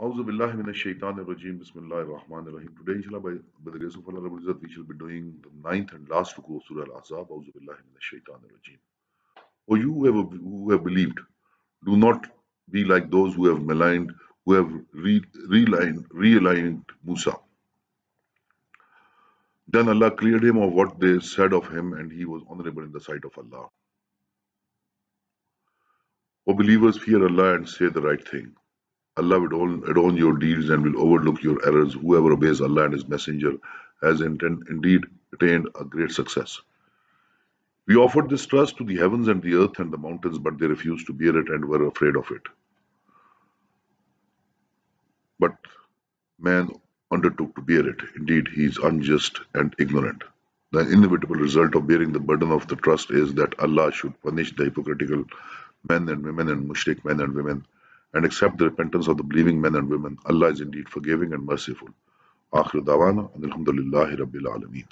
Auzu billahi minash shaitanir rajim. Bismillahir rahmanir rahim. Today, inshallah, by, by the grace of Allah, we shall be doing the ninth and last ruku of Surah Al-Ahzab. Auzu billahi minash shaitanir rajim. O you who have, who have believed, do not be like those who have maligned, who have re, realigned, realigned Musa. Then Allah cleared him of what they said of him, and he was honorable in the sight of Allah. O believers, fear Allah and say the right thing. Allah will adorn your deeds and will overlook your errors. Whoever obeys Allah and His Messenger has indeed attained a great success. We offered this trust to the heavens and the earth and the mountains, but they refused to bear it and were afraid of it. But man undertook to bear it. Indeed, he is unjust and ignorant. The inevitable result of bearing the burden of the trust is that Allah should punish the hypocritical men and women and mushrik men and women and accept the repentance of the believing men and women. Allah is indeed forgiving and merciful. آخر دعوانا أن الحمد لله رب العالمين